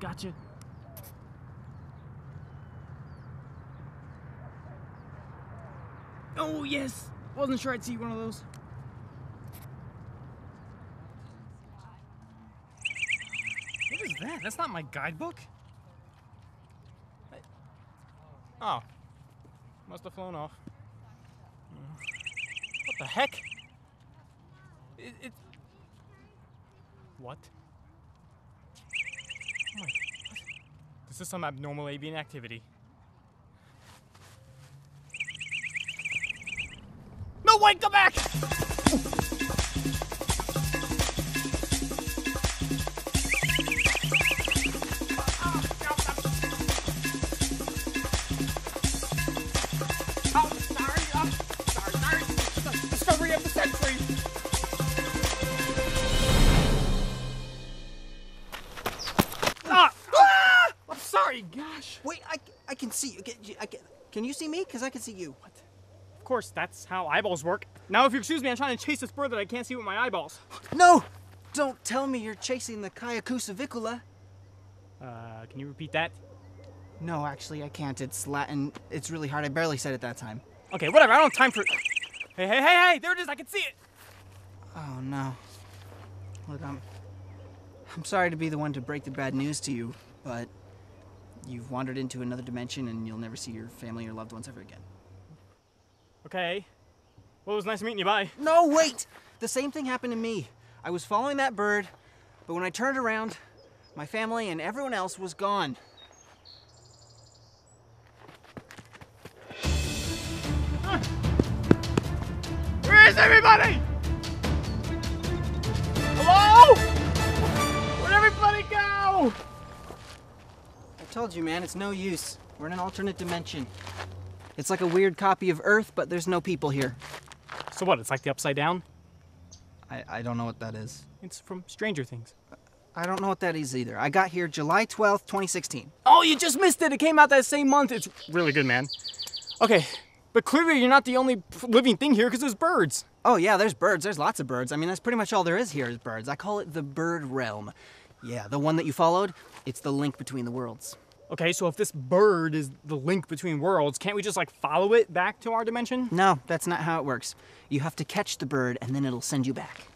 Gotcha. Oh, yes. Wasn't sure I'd see one of those. What is that? That's not my guidebook. Oh. Must have flown off. What the heck? It, it... What? This is some abnormal avian activity. No, wait, come back! Gosh. Wait, I, I can see you. Can, I can, can you see me? Because I can see you. What? Of course, that's how eyeballs work. Now, if you excuse me, I'm trying to chase this bird that I can't see with my eyeballs. No! Don't tell me you're chasing the Kyakusa vicula. Uh, can you repeat that? No, actually, I can't. It's Latin. It's really hard. I barely said it that time. Okay, whatever. I don't have time for. Hey, hey, hey, hey! There it is. I can see it. Oh no. Look, I'm. I'm sorry to be the one to break the bad news to you, but you've wandered into another dimension and you'll never see your family or loved ones ever again. Okay. Well, it was nice meeting you. Bye. No, wait! The same thing happened to me. I was following that bird, but when I turned around, my family and everyone else was gone. Where is everybody? Hello? Where'd everybody go? I told you, man, it's no use. We're in an alternate dimension. It's like a weird copy of Earth, but there's no people here. So what? It's like the upside down. I, I don't know what that is. It's from Stranger Things. I don't know what that is either. I got here July 12th, 2016. Oh, you just missed it. It came out that same month. It's really good, man. Okay, but clearly you're not the only living thing here because there's birds. Oh, yeah, there's birds. There's lots of birds. I mean, that's pretty much all there is here is birds. I call it the bird realm. Yeah, the one that you followed, it's the link between the worlds. Okay, so if this bird is the link between worlds, can't we just like follow it back to our dimension? No, that's not how it works. You have to catch the bird and then it'll send you back.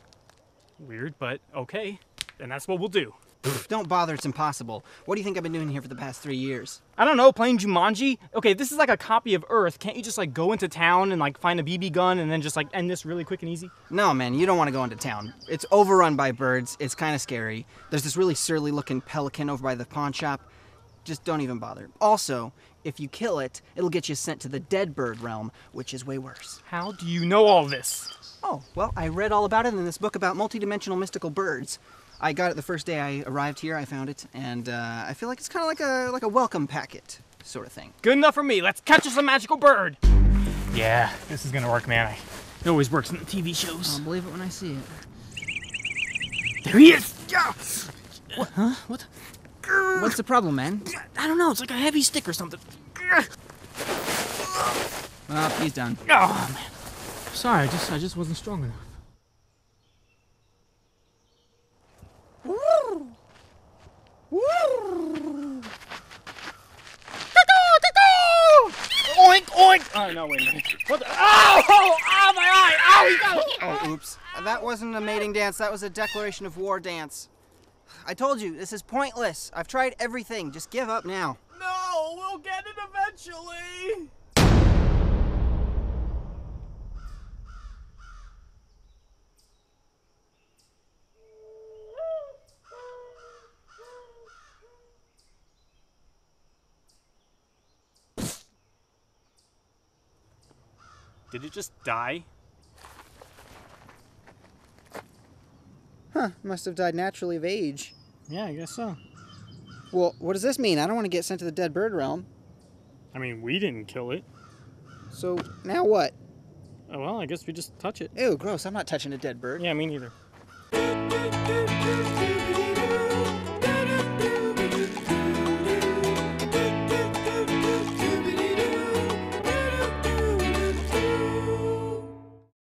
Weird, but okay. And that's what we'll do. Don't bother, it's impossible. What do you think I've been doing here for the past three years? I don't know, playing Jumanji? Okay, this is like a copy of Earth. Can't you just like go into town and like find a BB gun and then just like end this really quick and easy? No, man, you don't want to go into town. It's overrun by birds. It's kind of scary. There's this really surly looking pelican over by the pawn shop. Just don't even bother. Also, if you kill it, it'll get you sent to the dead bird realm, which is way worse. How do you know all this? Oh, well, I read all about it in this book about multidimensional mystical birds. I got it the first day I arrived here. I found it, and uh, I feel like it's kind of like a like a welcome packet sort of thing. Good enough for me. Let's catch us a magical bird. Yeah, this is gonna work, man. I, it always works in the TV shows. I'll believe it when I see it. there he is. Yeah. What? Huh? What? What's the problem, man? I don't know. It's like a heavy stick or something. Well, he's done. Oh man. Sorry, I just I just wasn't strong enough. Oink oink! Oh no, wait a minute. What the? Oh! Oh! Oh my eye! Oh, he got it! Oh, oops. That wasn't a mating dance. That was a declaration of war dance. I told you, this is pointless. I've tried everything. Just give up now. No, we'll get it eventually. Did it just die? Huh, must have died naturally of age. Yeah, I guess so. Well, what does this mean? I don't want to get sent to the dead bird realm. I mean, we didn't kill it. So, now what? Oh, well, I guess we just touch it. Ew, gross. I'm not touching a dead bird. Yeah, me neither.